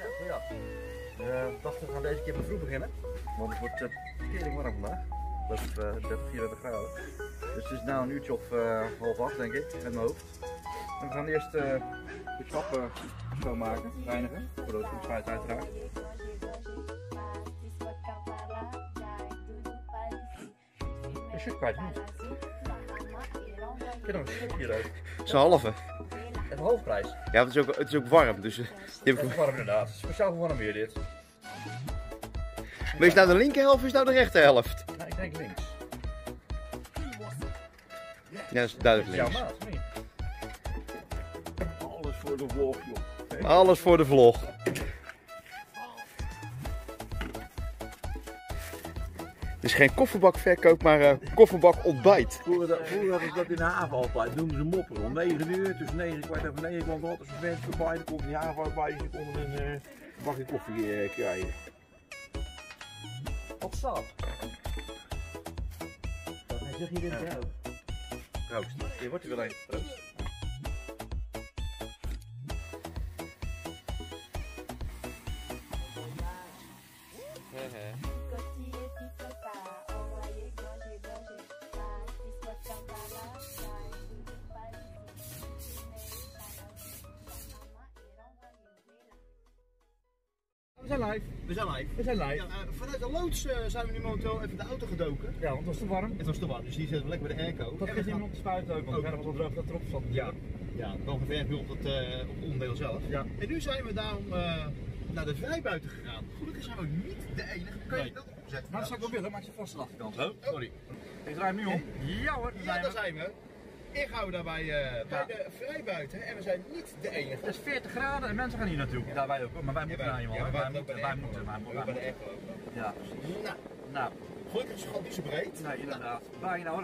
Ja, goeiedag. Uh, dacht we gaan deze keer maar vroeg beginnen. Want het wordt uh, tering warm vandaag. Dat is uh, 30, 34 graden. Dus het is nu een uurtje of uh, half acht denk ik, met mijn hoofd. En we gaan eerst de kappen schoonmaken, reinigen. Voordat het goed spuit uiteraard. Je shirt kwijt niet. Ik heb nog een stukje uit. Zo'n halve. Het hoofdprijs. Ja, het is ook, het is ook warm, dus... Die heb ik... warm inderdaad. Speciaal voor warm weer dit. Maar is nou de linkerhelft of is nou de rechterhelft? Nou, ik denk links. Ja, dat is duidelijk links. Jouw maat? Alles voor de vlog, joh. Alles voor de vlog. Het is geen kofferbakverkoop, maar uh, kofferbak ontbijt. Vroeger, vroeger had ik dat in de haven altijd. noemden ze mopperen. Om 9 uur, tussen 9 kwart over 9 kwam er altijd zo'n vent voorbij. Dan kon in de haven bij. Dus ik kon er een uh, bakje koffie uh, krijgen. Wat staat? Hij zegt hier in het jou. Proost. Je wordt er wel een. Proost. Zijn live. We zijn live. We zijn live. Ja, uh, vanuit de loods uh, zijn we nu momenteel even de auto gedoken. Ja, want het was te warm. Het was te warm, dus die zitten we lekker bij de airco. Dat gaat iemand op de spuit ook, want Ook. het was wel droog dat erop zat. Ja, ja dan geverfd op het, uh, op het onderdeel zelf. Ja. En nu zijn we daarom naar de vrijbuiten gegaan. Gelukkig zijn we niet de enige. Kun je Nee. dat opzetten? Maar dat zou ik wel willen, maar ik zit vast aan de achterkant. Oh, sorry. Ik draai hem nu om. Ja hoor, daar Ja, zijn daar we. In Gouda bij, uh, bij de vrijbuiten. En we zijn niet de enige. Het is 40 graden en mensen gaan hier naartoe. Ja, wij ook, maar wij moeten naar iemand. Wij, wij- moeten, bij wij moeten, wij moeten. Wij moeten. Ja, precies. Nou, Nou, gelukkig is het gewoon niet zo breed. nee, inderdaad. Bijna hoor.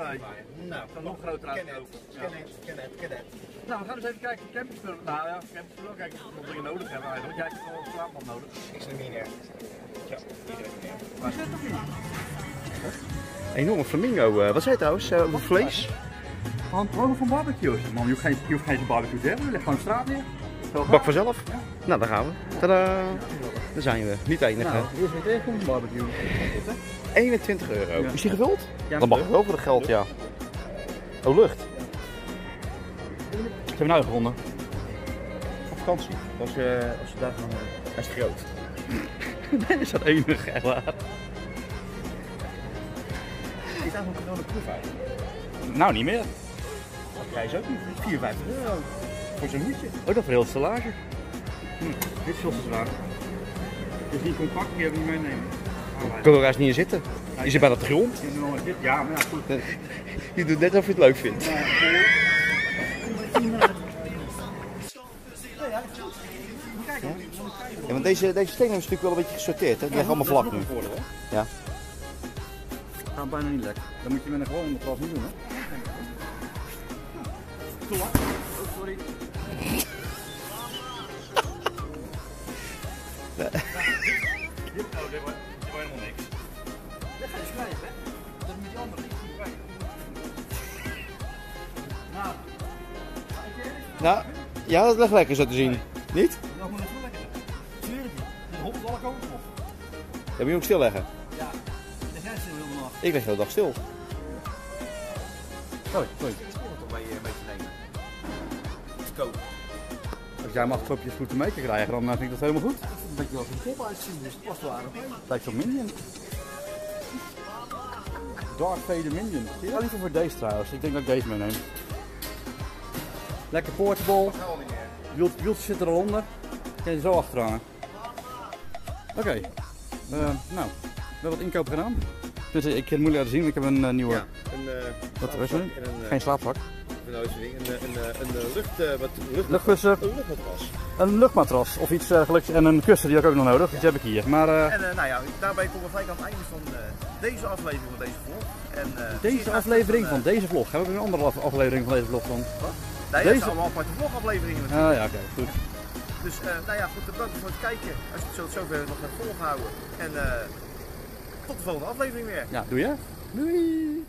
Nou, kan nog groter. Ja. ken het, ken het, ken het. Nou, we gaan eens even kijken. Campingspullen. Nou ja, campingspullen. Kijken of we nog dingen nodig hebben eigenlijk. Jij hebt gewoon een slaapman nodig. Ik zit er niet neer. Ja, iedereen neer. Maar zit nog niet. Enorme flamingo. eh, wat zei je trouwens? Uh, wat vlees? Gewoon gewoon van barbecue. Man, je hoeft geen, je hoeft geen barbecue te hebben. Je legt gewoon een straat neer. Zo Bak vanzelf? Nou, daar gaan we. Tadaa. Daar zijn we. Niet de enige. Nou, eerst weer tegenkomt, barbecue. 21 euro. Ja. Is die gevuld? Ja, Dan mag het wel voor de geld, ja. Oh, lucht. Zijn we nou gevonden? Op vakantie. Als je, als je daar gaan, eh, hij is groot. Nee, is dat enig, echt waar. Is daar een gewone proef uit? Nou, niet meer. Dat prijs ook niet. 54 euro. Voor zo'n hoedje. Oh, dat voor heel stellage. Dit is veel te zwaar. Het is niet compact, die hebben we niet meenemen. Ik kan er juist niet in zitten. Je zit bij de grond. Ja, maar ja, goed. Je doet net of je het leuk vindt. Ja, want deze, deze stenen is natuurlijk wel een beetje gesorteerd. Hè? Die liggen allemaal vlak nu. Ja. Gaat bijna niet lekker. Dan moet je met een gewone matras niet doen, hè? Oh, sorry. Oh, dit wordt helemaal niks. Dit ga je schrijven, hè? Dat moet je andere niet. Nou, Nou, ja, dat ligt lekker zo te zien. Niet? dat moet even lekker. Zweer het hobbelt alle kanten op. Dan moet je ook stilleggen. Ja, dat stil heel de. Ik lig de dag stil. Sorry, sorry. Nemen. Als jij mag klopjes goed mee te krijgen, dan eh, vind ik dat helemaal goed. Een beetje als een pop uitzien, dus het past wel aardig. Lijkt op Minion. Dark Vader Minion. Ik ga liever voor deze trouwens. Ik denk dat ik deze meeneem. Lekker portable. Wiel, wieltje zit er al onder. Kan je er zo achter hangen. Oké. Eh, nou, we hebben wat inkoop gedaan. Dus ik kan het moeilijk laten zien, ik heb een eh, nieuwe... Ja, een, uh, Wat is een, uh, Geen slaapzak. Ding, een, een, een, een lucht, wat, luchtmatras. een luchtmatras of iets dergelijks en een kussen die heb ik ook nog nodig. Die heb ik hier. Maar eh, En uh, nou ja, daarbij komen we gelijk aan het einde van uh, deze aflevering van deze vlog. En, uh, deze aflevering van deze vlog. Hebben we een andere af- aflevering van deze vlog dan? Nee, deze- zijn allemaal aparte vlogafleveringen natuurlijk. Ah ja, oké, goed. Dus uh, nou ja, goed, bedankt voor het kijken. Als je het zo zover nog hebt volgehouden. En uh, tot de volgende aflevering weer. Ja, doe je? Doei!